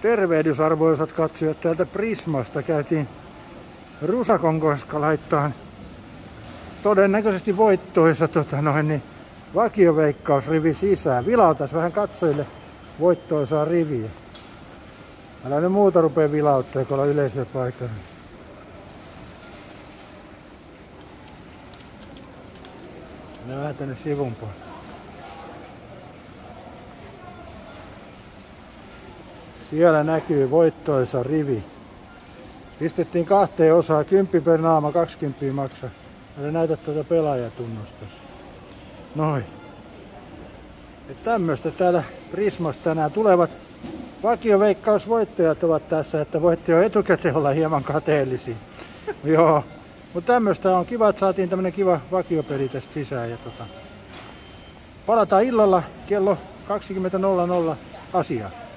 Tervehdys arvoisat katsojat täältä Prismasta. Käytiin Rusakon koska laittaa todennäköisesti voittoisa tota noin, niin vakioveikkausrivi sisään. Vilautas vähän katsojille voittoisaa riviä. Älä nyt muuta rupee vilauttaa, kun on yleisö paikalla. Ne vähän tänne sivun puolelle. Siellä näkyy voittoisa rivi. Pistettiin kahteen osaan, 10 per naama, 20 maksaa. Älä näytä tuota pelaajatunnustus. Noin. Et tämmöstä täällä Prismasta tänään tulevat vakioveikkausvoittajat ovat tässä, että voitte jo etukäteen olla hieman kateellisia. Joo. Mutta tämmöstä on kiva, että saatiin tämmönen kiva vakiopeli tästä sisään. Ja tota, palataan illalla kello 20.00 asiaan.